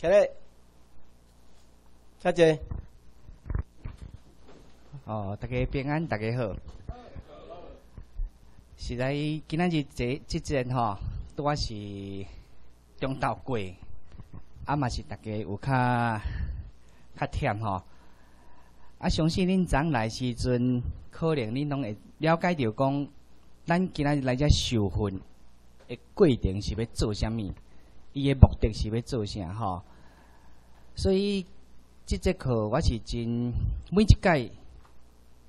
起来，小姐。哦，大家平安，大家好。实在今仔日这这阵吼，拄啊是中昼过，啊嘛是大家有较较忝吼。啊，相信恁昨来时阵，可能恁拢会了解到讲，咱今仔日来遮受训的过程是要做啥物，伊诶目的是要做啥吼。所以，即节课我是真每一届。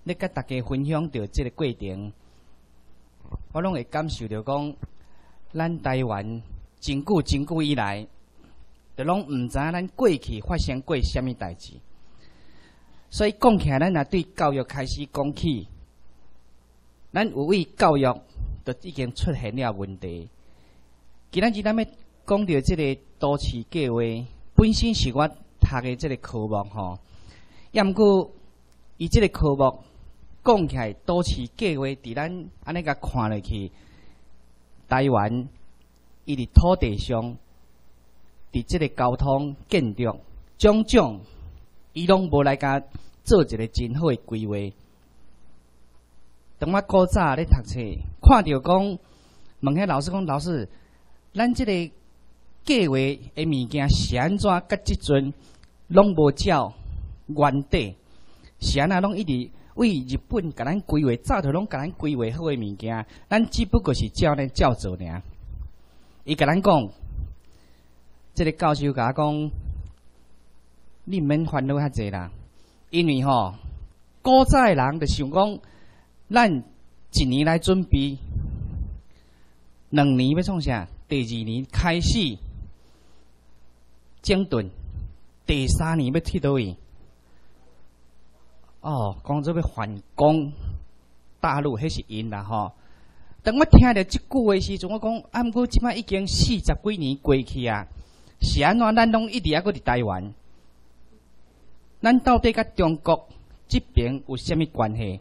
咧，甲大家分享着即个过程，我拢会感受着讲，咱台湾真久真久以来，着拢毋知咱过去发生过虾米代志。所以讲起来，咱若对教育开始讲起，咱有位教育都已经出现了问题。今仔日咱要讲到即个都市计划，本身是我读的即个科目吼，也毋过伊即个科目。讲起来，都市计划伫咱安尼甲看落去，台湾伊伫土地上，伫即个交通建筑种种，伊拢无来甲做一个真好的规划。等我古早咧读册，看着讲，问遐老师讲，老师，咱即个计划诶物件是安怎？甲即阵拢无照原底，是安那拢一直。为日本甲咱规划，早头拢甲咱规划好诶物件，咱只不过是照咧照做尔。伊甲咱讲，即个教授甲我讲，你免烦恼遐济啦，因为吼，古早诶人就想讲，咱一年来准备，两年要创啥？第二年开始整顿，第三年要去倒位？哦，讲做要反攻大陆，迄是因啦吼。当我听着即句话时阵，我讲，啊，毋过即摆已经四十几年过去啊，是安怎？咱拢一直还搁伫台湾，咱到底甲中国即边有虾米关系？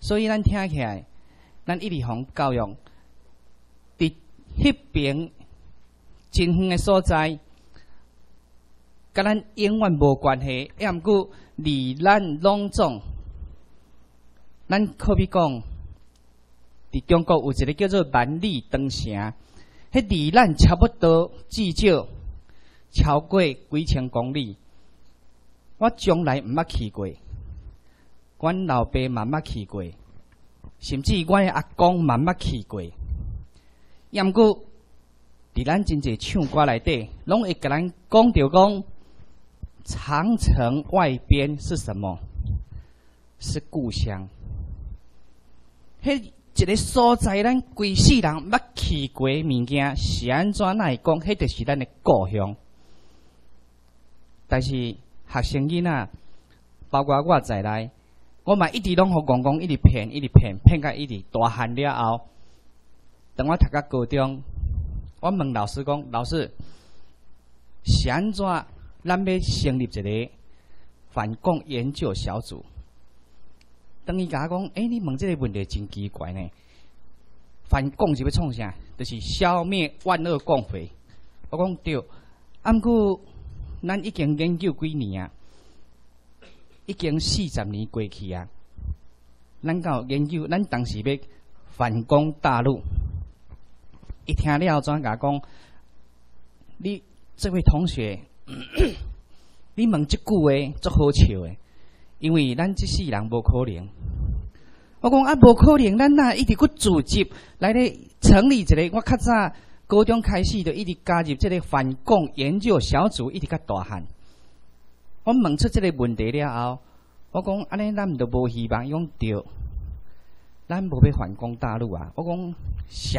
所以咱听起来，咱一直互教育伫迄边真远诶所在，甲咱永远无关系，也毋过。离咱拢总，咱可比讲，伫中国有一个叫做万里长城，迄离咱差不多至少超过几千公里。我从来毋捌去过，阮老爸嘛捌去过，甚至阮阿公嘛捌去过。也毋过，伫咱真济唱歌内底，拢会甲咱讲着讲。长城外边是什么？是故乡。迄一个所在，咱规世人捌去过物件，是安怎来讲？迄就是咱的故乡。但是学生囡仔，包括我在内，我嘛一直拢互公公一直骗，一直骗，骗到一直大汉了后，等我读到高中，我问老师讲：老师，是安怎？咱要成立一个反共研究小组。等于甲我讲，诶，你问这个问题真奇怪呢。反共是要创啥？就是消灭万恶共匪。我讲对，啊，毋过咱已经研究几年啊，已经四十年过去啊。咱到研究，咱当时要反攻大陆。一听了后，怎甲讲？你这位同学。你问即句话足好笑诶，因为咱即世人无可能。我讲啊，无可能，咱哪一直去组织来咧成立一个。我较早高中开始就一直加入即个反共研究小组，一直较大汉。我问出即个问题了后，我讲安尼，咱都无希望用着，咱无要反攻大陆啊！我讲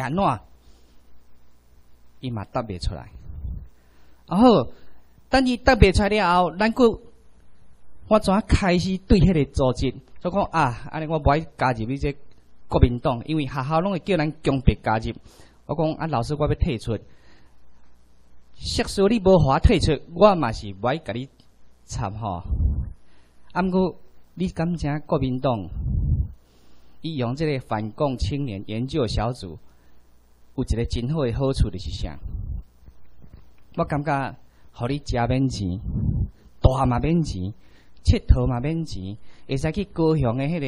安怎？伊嘛答袂出来，然后。等伊答袂出来了后，咱佫我怎开始对迄个组织，就讲啊，安尼我袂加入你这国民党，因为学校拢会叫咱强迫加入。我讲啊，老师我要退出，设说你无法退出，我嘛是袂甲你参吼。啊，毋过你感情国民党，伊用这个反共青年研究小组，有一个真好的好处就是啥？我感觉，互你食免钱，大嘛免钱，佚佗嘛免钱，会使去高雄的迄个、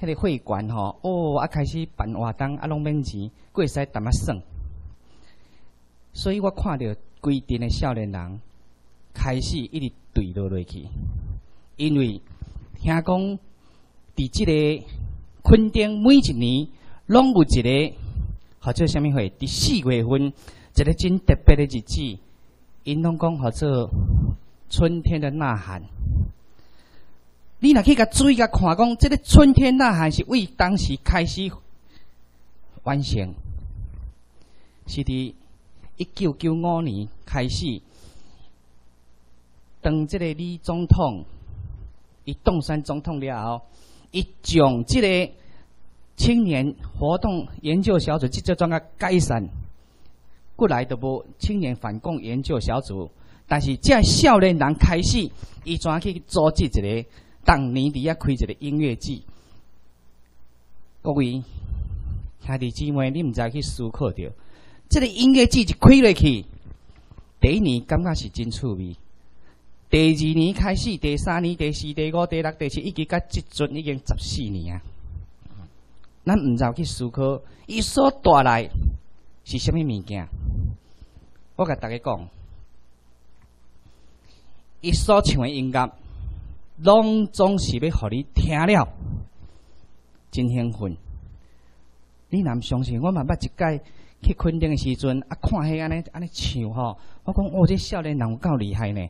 迄个会馆吼，哦，啊开始办活动，啊拢免钱，佫会使淡仔耍。所以我看到规阵的少年人开始一直坠落落去，因为听讲伫即个昆顶每一年拢有一个，或者虾米会，伫四月份一个真特别的日子，因拢讲或者春天的呐喊。你若去甲注意甲看，讲即个春天呐喊是为当时开始完成，是伫。一九九五年开始，当这个李总统伊当选总统了后，伊将这个青年活动研究小组即这专个改善，过来都无青年反共研究小组，但是这少年人开始，伊怎去组织一个当年伫遐开一个音乐季，各位兄弟姊妹，你毋知去思考着？这个音乐季一开落去，第一年感觉是真趣味。第二年开始，第三年、第四、第五、第六、第七，一直到即阵已经十四年啊。咱毋知去思考，伊所带来是虾米物件？我甲大家讲，伊所唱的音乐，拢总是要互你听了真兴奋。你若毋相信，我嘛捌一届。去垦丁的时阵，啊，看迄安尼安尼唱吼，我讲哦，这少年人有够厉害呢。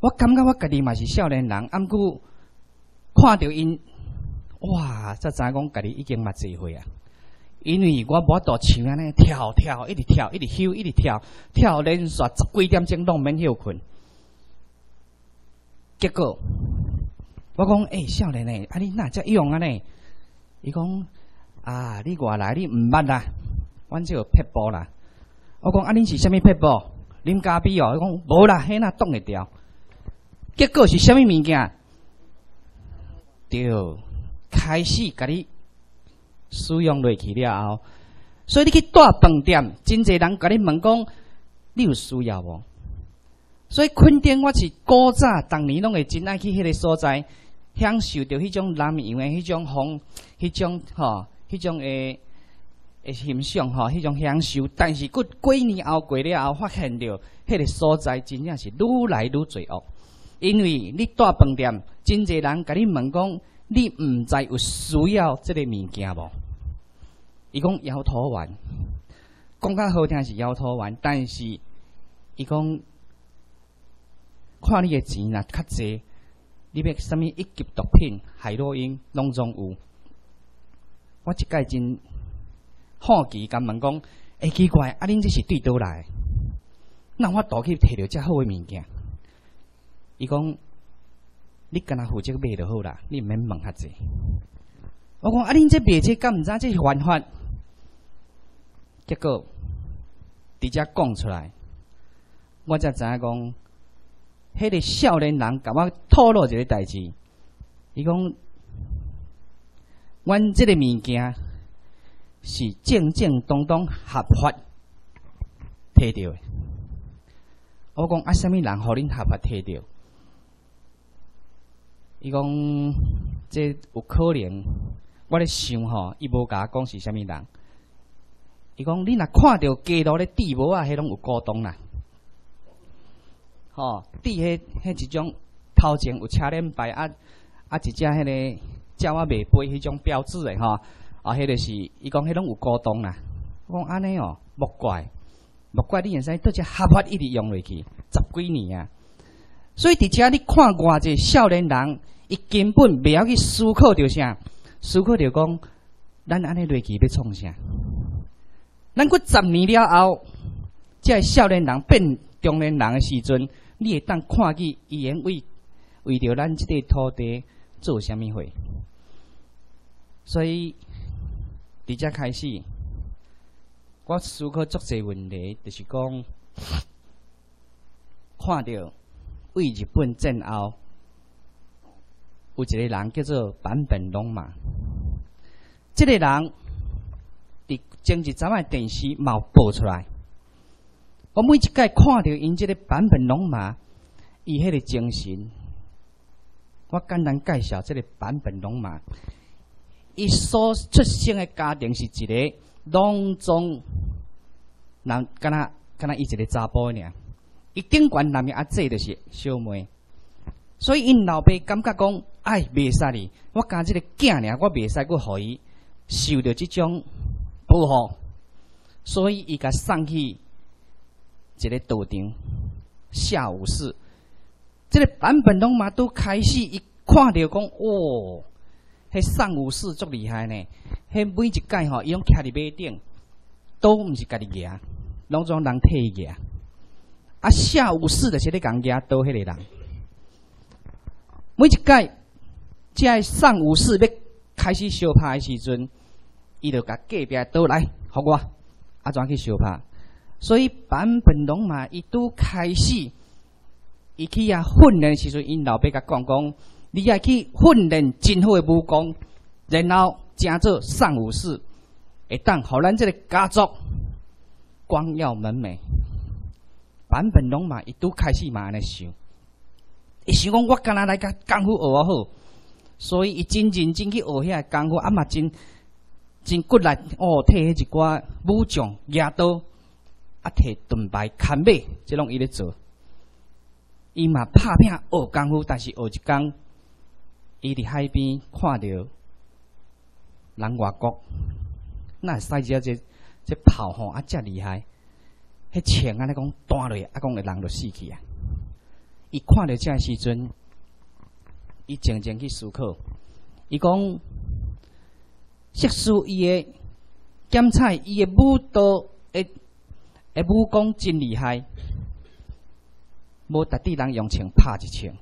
我感觉我家己嘛是少年人，毋过看到因，哇，才知影讲家己已经嘛智慧啊。因为我无度唱安尼跳跳，一直跳，一直休，一直跳，跳连续十几点钟拢免休困。结果我讲，诶，少年诶，啊，你哪只用安尼？伊讲啊，你外来你毋捌啦？阮就撇步啦，我讲啊，恁是虾米撇步？恁咖啡哦？伊讲无啦，迄那冻会掉。结果是虾米物件？对，开始甲你使用落去了后，所以你去大饭店，真侪人甲你问讲，你有需要无？所以垦丁我是古早当年拢会真爱去迄个所在，享受着迄种南洋的迄种风，迄种吼，迄种诶。诶欣赏吼，迄种享受，但是过几年后过了后，发现着迄个所在真正是愈来愈罪恶。因为你大饭店，真侪人甲你问讲，你毋知有需要即个物件无？伊讲摇头丸，讲较好听是摇头丸，但是伊讲看你诶钱若较济，你要啥物一级毒品、海洛因拢总有。我一届真。好奇，甲问讲，会奇怪，啊，恁这是对倒来？那我倒去摕着遮好诶物件。伊讲，你干那负责买就好啦，你毋免问遐济。我讲，啊，恁这卖这敢毋知这是犯法？结果，直接讲出来，我才知影讲，迄个少年人甲我透露一个代志。伊讲，阮这个物件。是正正当当合法摕到的。我讲啊，什么人互恁合法摕到？伊讲这有可能，我咧想吼，伊无甲我讲是虾米人。伊讲你若看到街道咧地无啊，迄拢有股东啦。吼，地迄迄一种头前有车链牌啊啊，一只迄个鸟啊未飞迄种标志诶吼。啊，迄个是，伊讲迄拢有股东啦。我讲安尼哦，莫怪，莫怪你现在倒只合法一直用落去十几年啊。所以伫遮你看偌者少年人，伊根本袂晓去思考着啥，思考着讲，咱安尼落去要创啥？咱过十年了后，即少年人变中年人诶时阵，你会当看见伊言为为着咱即块土地做虾米货？所以。伫遮开始，我思考足侪问题，就是讲，看到为日本战后，有一个人叫做坂本龙马，这个人伫前一阵仔电视冒播出来，我每一届看到因即个坂本龙马，伊迄个精神，我简单介绍即个坂本龙马。伊所出生的家庭是一个农庄，男，敢若敢若伊一个查甫尔。伊顶悬男名阿姐就是小妹，所以因老爸感觉讲，哎，袂使哩，我家即个囝俩，我袂使佫互伊受着即种保护，所以伊甲送去一个道场下午寺。即个版本拢嘛都开始，伊看着讲，哦。迄上武士足厉害呢！迄每一届吼，伊拢徛伫马顶，都毋是家己举，拢总人替伊举。啊，下午四就是咧讲举，都迄个人。每一届，即个上午四要开始相拍诶时阵，伊就甲隔壁倒来，互我啊，怎去相拍？所以版本龙嘛，伊拄开始，伊去啊训练时阵，因老爸甲讲讲。你要去训练真好的武功，然后成做上午四，会当互咱这个家族光耀门楣。版本龙嘛，伊拄开始嘛安尼想，伊想讲我干那来甲功夫学啊好，所以伊真认真去学遐功夫，啊嘛真真骨力哦，摕迄一寡武将、牙刀，啊摕盾牌、砍马，即拢伊咧做。伊嘛拍拼学功夫，但是学一工。伊伫海边看到人外国，那使只这这炮吼啊，遮厉害！迄枪安尼讲弹落，啊讲个人就死去啊！伊看到这时阵，伊静静去思考。伊讲，识书伊诶检查伊诶武道诶诶武功真厉害，无特地人用枪拍一枪。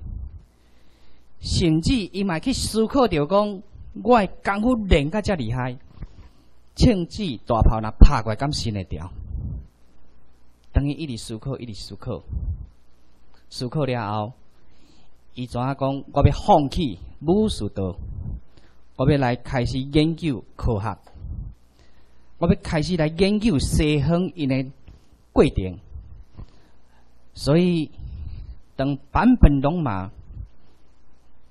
甚至伊嘛去思考着讲，我诶功夫练甲遮厉害，枪子大炮若拍过来，敢信会着？等于一直思考，一直思考，思考了后，伊怎啊讲？我要放弃武术道，我要来开始研究科学，我要开始来研究西方因诶规定。所以，当版本龙马。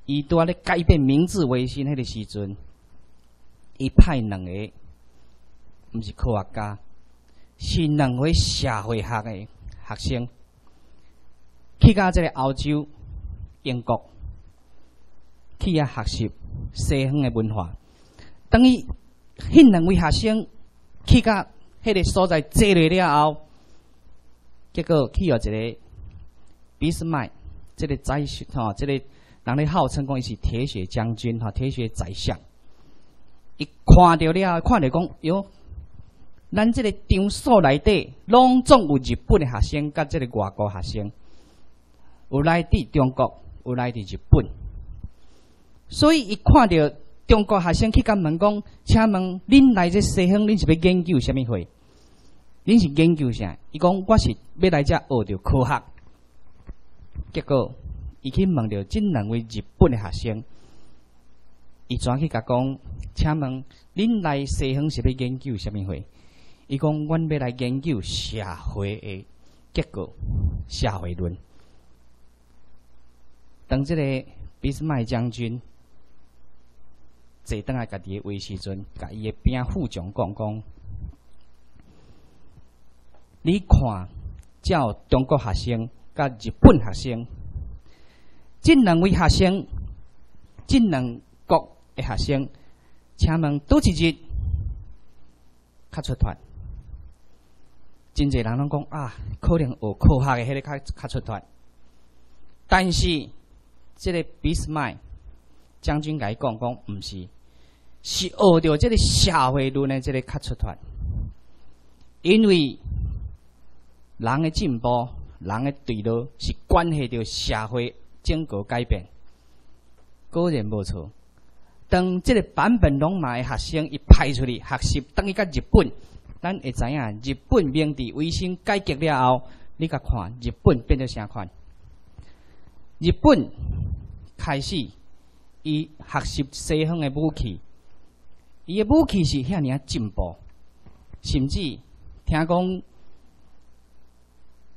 伊拄啊咧改变明治维新迄个时阵，伊派两个，毋是科学家，是两位社会学的学生，去到即个欧洲、英国，去遐学习西方的文化。等于迄两位学生去到迄个所在坐落了后，结果去到一个俾斯麦，即个宰相吼，即个。人咧号称讲伊是铁血将军，哈，铁血宰相。伊看到了，看着讲哟，咱这个场所内底，拢总有日本的学生，甲这个外国学生，有来自中国，有来自日本。所以伊看到中国学生去甲问讲，请问恁来这西方，恁是要研究什么货？恁是研究啥？伊讲我是要来遮学着科学。结果。伊去问着即两位日本的学生，伊怎去甲讲？请问恁来西方是要研究什么货？伊讲，阮要来研究社会的结构、社会论。当即个俾斯麦将军坐倒来家己的位时阵，甲伊的兵副将讲讲：你看，叫中国学生甲日本学生。这两位学生，这两国的学生，请问都一日较出团？真侪人拢讲啊，可能学科学的迄个较较出团。但是，这个俾斯麦将军甲伊讲讲，毋是，是学着这个社会论的这个较出团。因为人的进步，人的对路是关系着社会。整个改变，果然无错。当这个版本龙马的学生一派出去学习，等于甲日本，咱会知影日本明治维新改革了后，你甲看日本变做啥款？日本开始伊学习西方的武器，伊的武器是遐尔啊进步，甚至听讲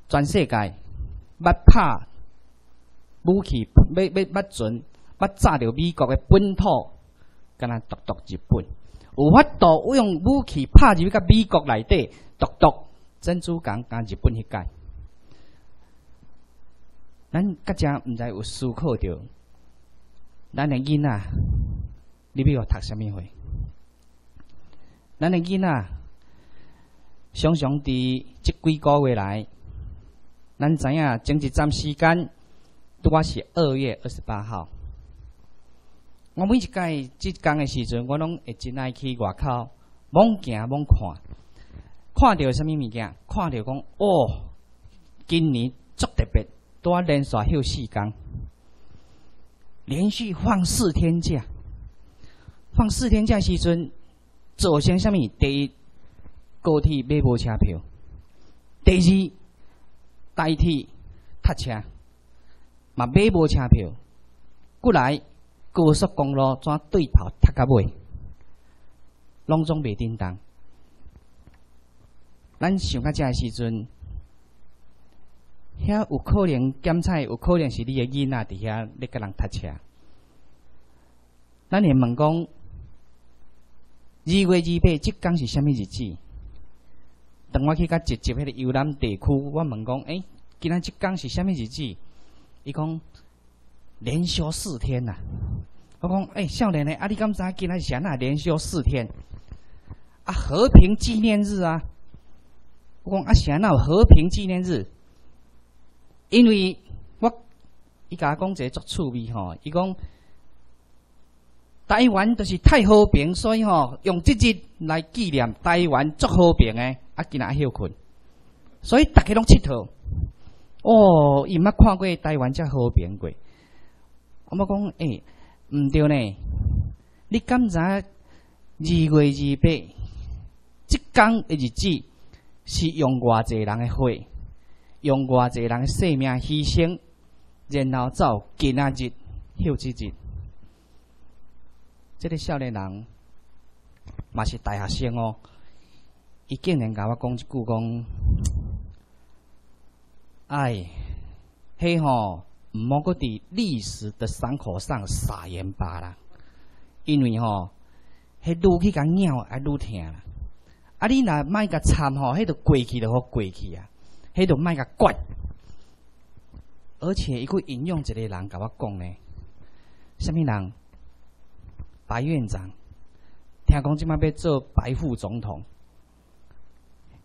全世界捌拍武器，要要捌准，捌炸着美国的本土，敢若独独日本，有法度用武器拍入去甲美国内底，独独珍珠港甲日本迄届。咱甲遮毋知有思考着，咱的囡仔，你要学读啥物会？咱的囡仔，常常伫即几个月来，咱知影前一站时间，拄啊是二月二十八号。我每一届即工的时阵，我拢会真爱去外口，猛行猛看，看到啥物物件？看到讲哦，今年足特别，拄啊连续休四工，连续放四天假，放四天假时阵。做先啥物？第一，高铁买无车票；第二，代替搭车，嘛买无车票。过来高速公路怎对头搭到尾，拢总袂叮当。咱想到遮个时阵，遐有可能检测，有可能是你个囡仔伫遐咧甲人搭车。咱会问讲。二月二八，即天是虾米日子？等我去甲直接迄个游览地区，我问讲：诶，今仔即天是虾米日子？伊讲连休四天呐。我讲：诶，少年诶，啊，你敢知今仔是啥呐？连休四天啊？和平纪念日啊！我讲啊，啥呐？和平纪念日？因为我伊甲讲一个足趣味吼，伊讲。台湾就是太和平，所以吼用这日来纪念台湾足和平诶，啊，今仔休困，所以大家拢佚佗。哦，伊毋捌看过台湾遮和平过。我讲，诶，毋对呢？你敢知二月二八，即天诶日子是用偌济人诶血，用偌济人诶性命牺牲，然后走今仔日休即日。这个少年人嘛是大学生哦，伊竟然甲我讲一句讲，哎，嘿吼，毋好搁伫历史的伤口上撒盐巴啦，因为吼，迄愈去甲咬还愈疼啦。啊，你若莫甲掺吼，迄著过去著好过去啊，迄著莫甲管。而且伊佫引用一个人甲我讲呢，什么人？白院长，听讲即摆要做白副总统，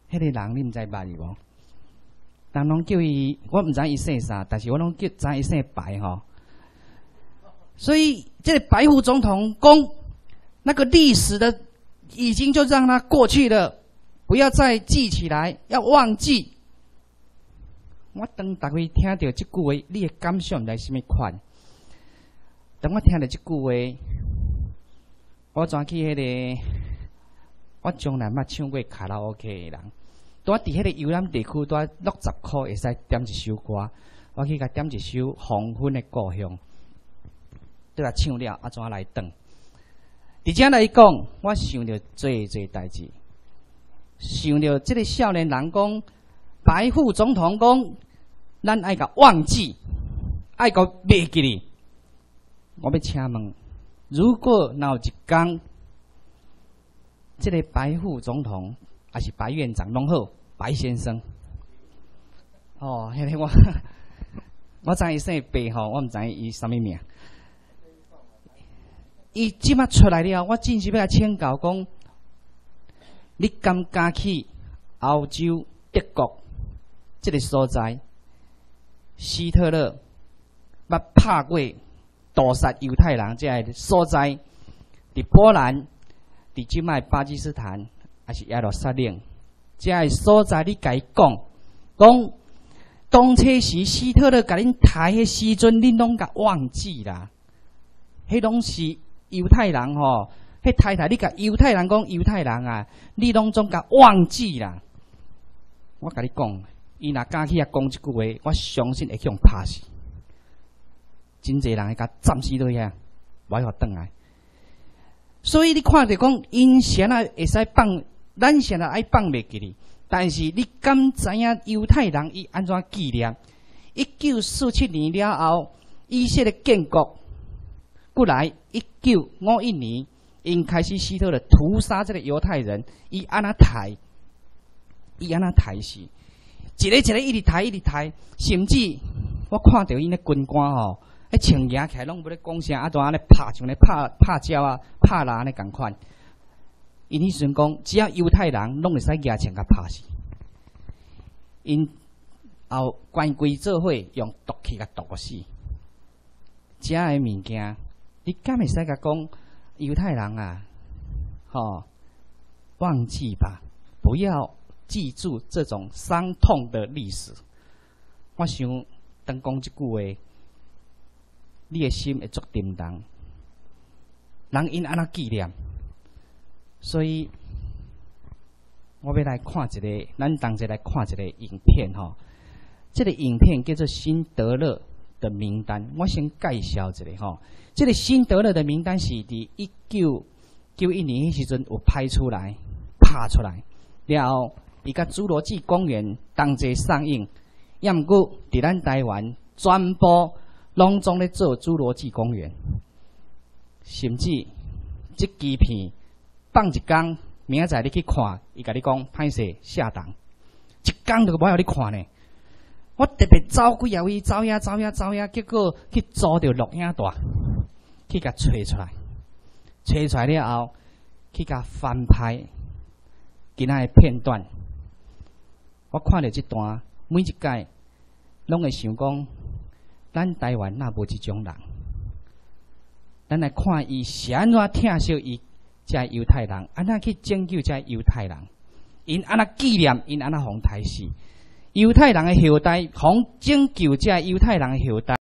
迄个人你毋知捌伊无？人拢叫伊，我毋知伊姓啥，但是我拢叫知伊姓白吼。所以，这个白虎总统讲，那个历史的已经就让它过去了，不要再记起来，要忘记。我当逐位听到即句话，你的感受毋知虾米款？当我听到即句话。我转去迄个，我从来捌唱过卡拉 OK 的人，我伫迄个游览地区，拄六十箍会使点一首歌，我去甲点一首《黄昏的故乡》，对甲唱了，啊，怎来转？伫遮来讲，我想着最最代志，想着即个少年人讲，白副总统讲，咱爱甲忘记，爱甲袂记哩。我要请问。如果有一天，这个白副总统还是白院长拢好，白先生，哦，迄个我 我知伊姓白吼，我毋知伊啥物名。伊即马出来了，我真是要来请教讲，你敢敢去欧洲德国这个所在？希特勒捌拍过？屠杀犹太人这个所在，伫波兰、伫即卖巴基斯坦，还是耶路撒冷，这个所在，你甲伊讲，讲当初时希特勒甲恁抬迄时阵，恁拢甲忘记啦。迄拢是犹太人吼，迄太太你甲犹太人讲犹太人啊，你拢总甲忘记啦。我甲你讲，伊若敢去遐讲一句话，我相信会去用拍死。真济人会甲暂时落遐，袂互转来。所以你看着讲，因现在会使放，咱现在爱放袂记哩。但是你敢知影犹太人伊安怎纪念？一九四七年了后，以色列建国，过来一九五一年，因开始试图了屠杀这个犹太人，伊安那抬，伊安那抬死，一个一个一直抬一直抬，甚至我看到因咧军官吼，迄穿起来拢不咧讲啥，啊，都安尼拍像咧拍拍鸟啊，拍人安尼共款。因迄时阵讲，只要犹太人拢会使举枪甲拍死，因后官规做伙用毒气甲毒死。遮个物件，你敢会使甲讲犹太人啊？吼，忘记吧，不要记住这种伤痛的历史。我想，当讲一句话，你的心会足震动，人因安那纪念。所以，我要来看一个，咱同齐来看一个影片吼。这个影片叫做《辛德勒的名单》，我先介绍一个吼。这个辛德勒的名单是伫一九九一年迄时阵有拍出来、拍出来，然后伊甲《侏罗纪公园》同齐上映，也毋过伫咱台湾全部拢总咧做《侏罗纪公园》，甚至即支片。放一工，明仔载你去看，伊甲你讲歹势下档，一工都无要你看呢。我特别走几啊位，走呀走呀走呀，结果去租着录影带，去甲吹出来，吹出来了后，去甲翻拍，今仔个片段，我看着即段，每一届拢会想讲，咱台湾若无即种人，咱来看伊是安怎疼惜伊。遮犹太人，安那去拯救遮犹太人，因安那纪念，因安那红台死，犹太人的后代，红拯救遮犹太人的后代。